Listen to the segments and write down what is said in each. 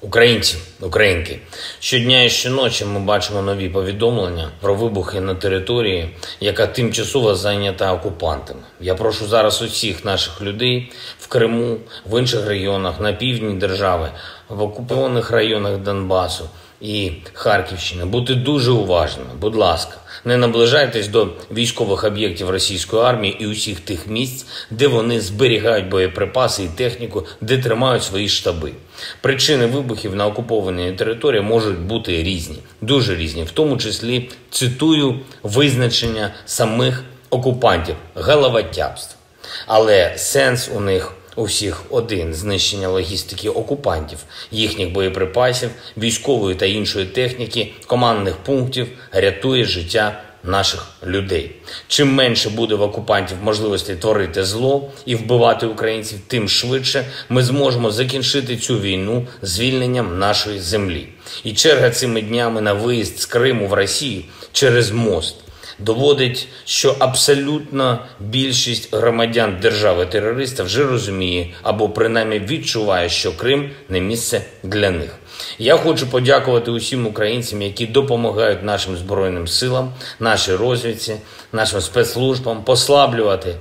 Українці, українки, щодня і щоночі ми бачимо нові повідомлення про вибухи на території, яка тимчасово зайнята окупантами. Я прошу зараз усіх наших людей в Криму, в інших регіонах, на півдні держави, в окупованих районах Донбасу і Харківщини бути дуже уважними. Будь ласка, не наближайтесь до військових об'єктів російської армії і усіх тих місць, де вони зберігають боєприпаси і техніку, де тримають свої штаби. Причини вибухів на окупованій території можуть бути різні, дуже різні, в тому числі цитую визначення самих окупантів головотяпств. Але сенс у них у всіх один знищення логістики окупантів, їхніх боєприпасів, військової та іншої техніки, командних пунктів рятує життя наших людей. Чим менше буде в окупантів можливості творити зло і вбивати українців, тим швидше ми зможемо закінчити цю війну звільненням нашої землі. І черга цими днями на виїзд з Криму в Росію через мост доводить, що абсолютна більшість громадян держави-терориста вже розуміє або принаймні відчуває, що Крим не місце для них. Я хочу подякувати усім українцям, які допомагають нашим збройним силам, нашій розвідці, нашим спецслужбам послаблювати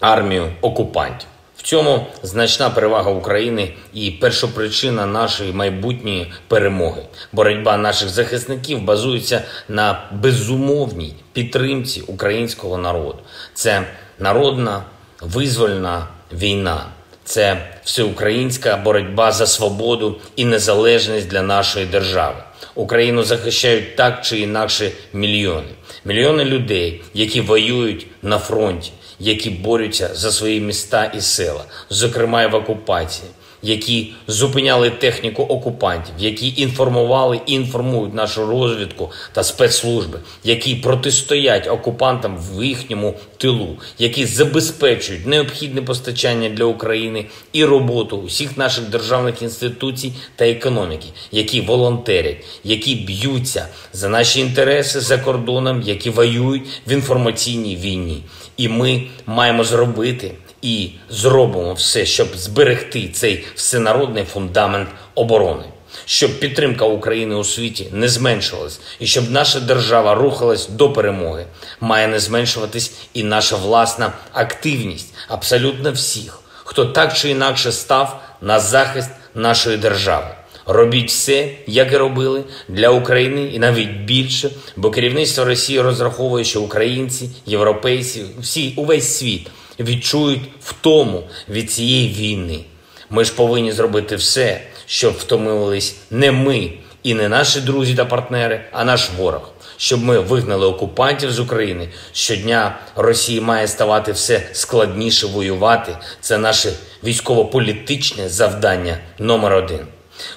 армію окупантів цьому значна перевага України і першопричина нашої майбутньої перемоги. Боротьба наших захисників базується на безумовній підтримці українського народу. Це народна визвольна війна. Це всеукраїнська боротьба за свободу і незалежність для нашої держави. Україну захищають так чи інакше мільйони, мільйони людей, які воюють на фронті, які борються за свої міста і села, зокрема в окупації, які зупиняли техніку окупантів, які інформували і інформують нашу розвідку та спецслужби, які протистоять окупантам в їхньому тилу, які забезпечують необхідне постачання для України і роботу усіх наших державних інституцій та економіки, які волонтерять, які б'ються за наші інтереси за кордоном, які воюють в інформаційній війні. І ми маємо зробити і зробимо все, щоб зберегти цей всенародний фундамент оборони, щоб підтримка України у світі не зменшилась, і щоб наша держава рухалась до перемоги. Має не зменшуватись і наша власна активність абсолютно всіх, хто так чи інакше став на захист нашої держави. Робіть все, як і робили для України, і навіть більше, бо керівництво Росії розраховує, що українці, європейці, всі увесь світ відчують втому від цієї війни. Ми ж повинні зробити все, щоб втомились не ми і не наші друзі та партнери, а наш ворог. Щоб ми вигнали окупантів з України щодня Росії має ставати все складніше воювати. Це наше військово-політичне завдання номер один.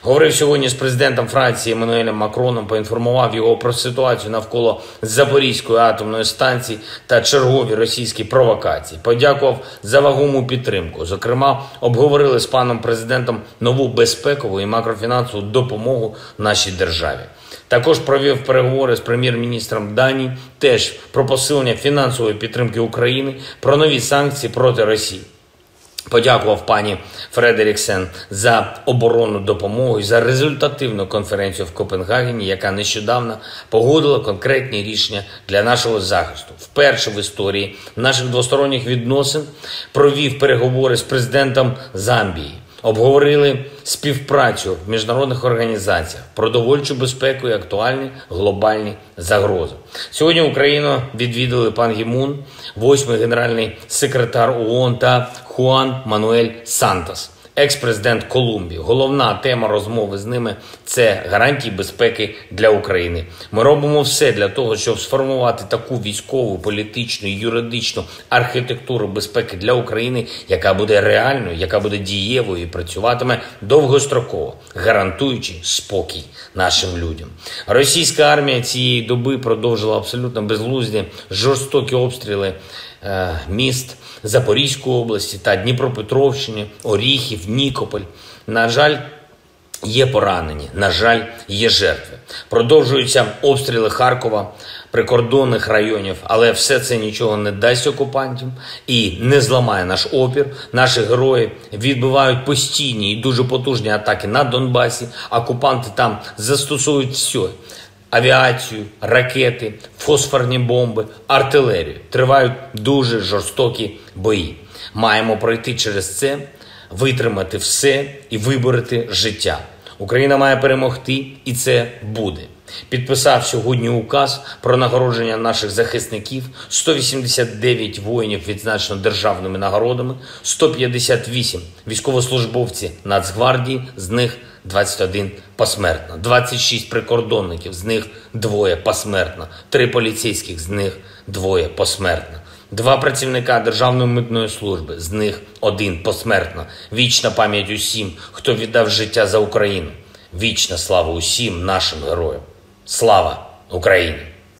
Говорив сьогодні з президентом Франції Еммануелем Макроном, поінформував його про ситуацію навколо Запорізької атомної станції та чергові російські провокації. Подякував за вагому підтримку. Зокрема, обговорили з паном президентом нову безпекову і макрофінансову допомогу нашій державі. Також провів переговори з прем'єр-міністром Данії, теж про посилення фінансової підтримки України, про нові санкції проти Росії. Подякував пані Фредеріксен за оборонну допомогу і за результативну конференцію в Копенгагені, яка нещодавно погодила конкретні рішення для нашого захисту. Вперше в історії наших двосторонніх відносин провів переговори з президентом Замбії. Обговорили співпрацю в міжнародних організаціях, продовольчу безпеку і актуальні глобальні загрози. Сьогодні Україну відвідали пан Гімун, восьмий генеральний секретар ООН та Хуан Мануель Сантос екс-президент Колумбії. Головна тема розмови з ними це гарантії безпеки для України. Ми робимо все для того, щоб сформувати таку військову, політичну, юридичну архітектуру безпеки для України, яка буде реальною, яка буде дієвою і працюватиме довгостроково, гарантуючи спокій нашим людям. Російська армія цієї доби продовжила абсолютно безглузді жорстокі обстріли. Е, міст Запорізької області та Дніпропетровщини, Оріхів, Нікополь. На жаль, Є поранені, на жаль, є жертви. Продовжуються обстріли Харкова, прикордонних районів, але все це нічого не дасть окупантам і не зламає наш опір. Наші герої відбивають постійні і дуже потужні атаки на Донбасі. Окупанти там застосують все. Авіацію, ракети, фосфорні бомби, артилерію. Тривають дуже жорстокі бої. Маємо пройти через це, витримати все і вибороти життя. Україна має перемогти, і це буде. Підписав сьогодні указ про нагородження наших захисників. 189 воїнів відзначено державними нагородами, 158 військовослужбовці Нацгвардії, з них 21 посмертно, 26 прикордонників, з них двоє посмертно, три поліцейських, з них двоє посмертно. Два працівника Державної митної служби, з них один посмертно. Вічна пам'ять усім, хто віддав життя за Україну. Вічна слава усім нашим героям. Слава Україні!